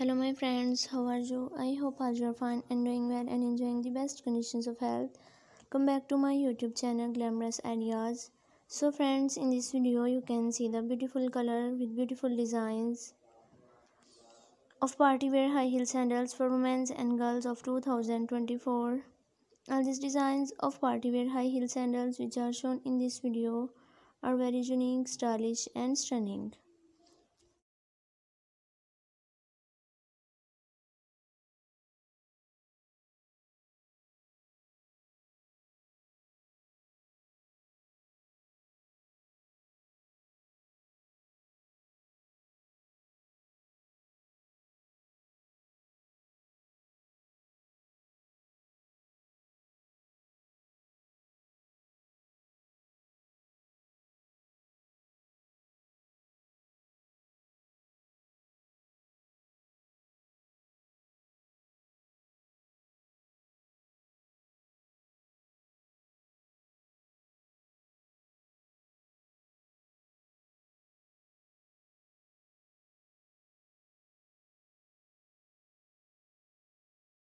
hello my friends. How are you? I hope all you are fine and doing well and enjoying the best conditions of health. Come back to my youtube channel glamorous ideas. So friends in this video you can see the beautiful color with beautiful designs of party wear high heel sandals for women and girls of 2024 all these designs of party wear high heel sandals which are shown in this video are very unique stylish and stunning.